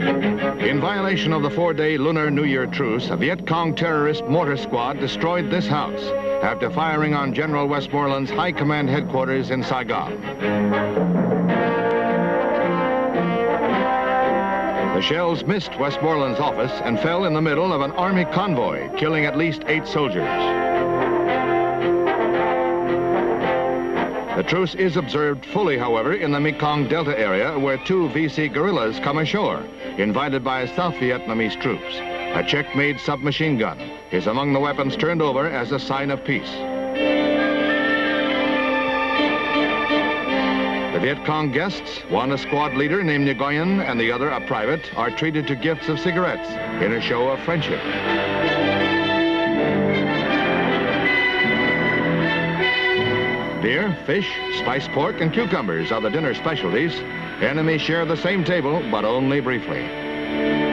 In violation of the four-day Lunar New Year truce, a Viet Cong terrorist mortar squad destroyed this house after firing on General Westmoreland's High Command headquarters in Saigon. The shells missed Westmoreland's office and fell in the middle of an Army convoy, killing at least eight soldiers. The truce is observed fully, however, in the Mekong Delta area where two VC guerrillas come ashore, invited by South Vietnamese troops. A Czech-made submachine gun is among the weapons turned over as a sign of peace. The Viet Cong guests, one a squad leader named Nguyen and the other a private, are treated to gifts of cigarettes in a show of friendship. Deer, fish, spiced pork, and cucumbers are the dinner specialties. Enemies share the same table, but only briefly.